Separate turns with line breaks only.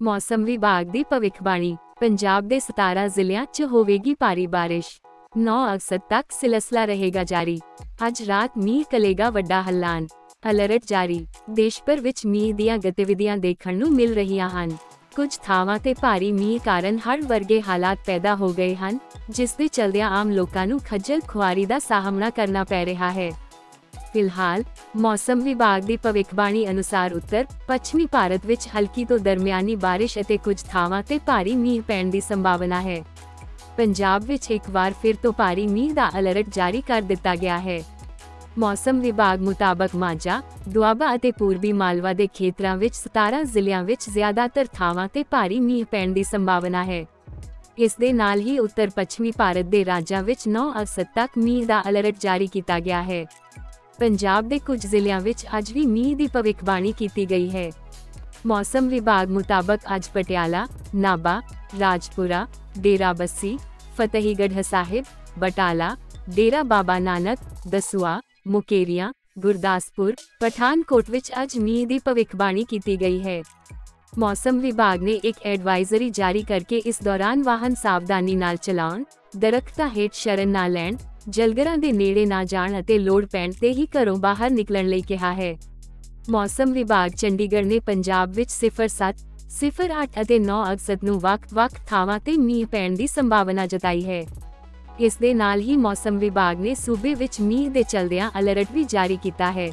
ਮੌਸਮ ਵਿਭਾਗ ਦੀ ਭਵਿੱਖਬਾਣੀ। ਪੰਜਾਬ ਦੇ 17 ਜ਼ਿਲ੍ਹਿਆਂ 'ਚ ਹੋਵੇਗੀ ਭਾਰੀ ਬਾਰਿਸ਼। 9 ਅਗਸਤ ਤੱਕ ਸਿਲਸਿਲਾ ਰਹੇਗਾ ਜਾਰੀ। ਅੱਜ ਰਾਤ ਮੀਂਹ ਕਲੇਗਾ ਵੱਡਾ ਹੱਲਾਨ। ਅਲਰਟ ਜਾਰੀ। ਦੇਸ਼ ਭਰ ਵਿੱਚ ਮੀਂਹ ਦੀਆਂ ਗਤੀਵਿਧੀਆਂ ਦੇਖਣ ਨੂੰ ਮਿਲ ਰਹੀਆਂ ਹਨ। ਕੁਝ ਥਾਵਾਂ ਤੇ ਭਾਰੀ ਮੀਂਹ ਕਾਰਨ ਹਰ ਵਰਗੇ ਹਾਲਾਤ ਪੈਦਾ ਹੋ ਗਏ ਹਨ, ਜਿਸ ਦੇ ਚਲਦਿਆਂ ਆਮ ਲੋਕਾਂ ਨੂੰ ਖੱਜਲ ਖੁਆਰੀ ਦਾ ਸਾਹਮਣਾ ਕਰਨਾ ਪੈ ਰਿਹਾ ਹੈ। ਫਿਲਹਾਲ, ਮੌਸਮ ਵਿਭਾਗ ਦੀ ਭਵਿੱਖਬਾਣੀ ਅਨੁਸਾਰ ਉੱਤਰ, ਪੱਛਮੀ ਭਾਰਤ ਵਿੱਚ ਹਲਕੀ ਤੋਂ ਦਰਮਿਆਨੀ ਬਾਰਿਸ਼ ਅਤੇ ਕੁਝ ਥਾਵਾਂ ਤੇ ਭਾਰੀ ਮੀਂਹ ਪੈਣ ਦੀ ਸੰਭਾਵਨਾ ਹੈ। ਪੰਜਾਬ ਵਿੱਚ ਇੱਕ ਵਾਰ ਫਿਰ ਤੋਂ ਭਾਰੀ ਮੀਂਹ ਦਾ ਅਲਰਟ ਜਾਰੀ ਕਰ ਦਿੱਤਾ ਗਿਆ ਹੈ। ਮੌਸਮ ਵਿਭਾਗ ਮੁਤਾਬਕ ਮਾਝਾ ਦੁਆਬਾ ਅਤੇ ਪੂਰਬੀ ਮਾਲਵਾ ਦੇ ਖੇਤਰਾਂ ਵਿੱਚ 17 ਜ਼ਿਲ੍ਹਿਆਂ ਵਿੱਚ ਜ਼ਿਆਦਾਤਰ ਥਾਵਾਂ ਤੇ ਭਾਰੀ ਮੀਂਹ ਪੈਣ ਦੀ ਸੰਭਾਵਨਾ ਹੈ। ਇਸ ਦੇ ਨਾਲ ਹੀ ਉੱਤਰ ਪੱਛਮੀ ਭਾਰਤ ਦੇ ਰਾਜਾਂ ਵਿੱਚ 9 ਅਗਸਤ ਤੱਕ ਮੀਂਹ ਦਾ ਅਲਰਟ ਜਾਰੀ ਕੀਤਾ ਗਿਆ ਹੈ। ਪੰਜਾਬ ਦੇ ਕੁਝ ਜ਼ਿਲ੍ਹਿਆਂ ਵਿੱਚ ਅੱਜ ਵੀ ਮੀਂਹ ਦੀ ਭਵਿੱਖਬਾਣੀ ਕੀਤੀ ਗਈ ਹੈ। ਮੌਸਮ ਵਿਭਾਗ ਮੁਤਾਬਕ ਅੱਜ ਪਟਿਆਲਾ ਨਾਬਾ ਰਾਜਪੁਰਾ ਡੇਰਾ ਬੱਸੀ ਫਤਿਹਗੜ੍ਹ ਸਾਹਿਬ, ਬਟਾਲਾ, ਡੇਰਾ ਬਾਬਾ ਨਾਨਕ, ਦਸੂਆ, ਮੁਕੇਰੀਆਂ, ਗੁਰਦਾਸਪੁਰ, ਪਠਾਨਕੋਟ ਵਿੱਚ ਅੱਜ ਮੀਂਹ ਦੀ ਭਵਿੱਖਬਾਣੀ ਕੀਤੀ ਗਈ ਹੈ। ਮੌਸਮ ਵਿਭਾਗ ਨੇ ਇੱਕ ਐਡਵਾਈਜ਼ਰੀ ਜਾਰੀ ਕਰਕੇ ਇਸ ਦੌਰਾਨ ਵਾਹਨ ਸਾਵਧਾਨੀ ਨਾਲ ਚਲਾਉਣ, ਦਰਖਤਾਂ ਹੇਠ ਸ਼ਰਨ ਨਾ ਲੈਣ ਜਲਗਰਾਂ ਦੇ ਨੇੜੇ ਨਾ ਜਾਣ ਅਤੇ ਲੋੜ ਪੈਣ ਤੇ ਹੀ ਘਰੋਂ ਬਾਹਰ ਨਿਕਲਣ ਲਈ ਕਿਹਾ ਹੈ। ਮੌਸਮ ਵਿਭਾਗ ਚੰਡੀਗੜ੍ਹ ਨੇ ਪੰਜਾਬ ਵਿੱਚ 07, 08 ਅਤੇ 9 ਅਗਸਤ ਨੂੰ ਵੱਖ-ਵੱਖ ਥਾਵਾਂ ਤੇ ਮੀਂਹ ਪੈਣ ਦੀ ਸੰਭਾਵਨਾ ਜਤਾਈ ਹੈ। ਇਸ ਦੇ ਨਾਲ ਹੀ ਮੌਸਮ ਵਿਭਾਗ ਨੇ ਸੂਬੇ ਵਿੱਚ ਮੀਂਹ ਦੇ ਚਲਦਿਆਂ ਅਲਰਟ ਵੀ ਜਾਰੀ ਕੀਤਾ ਹੈ।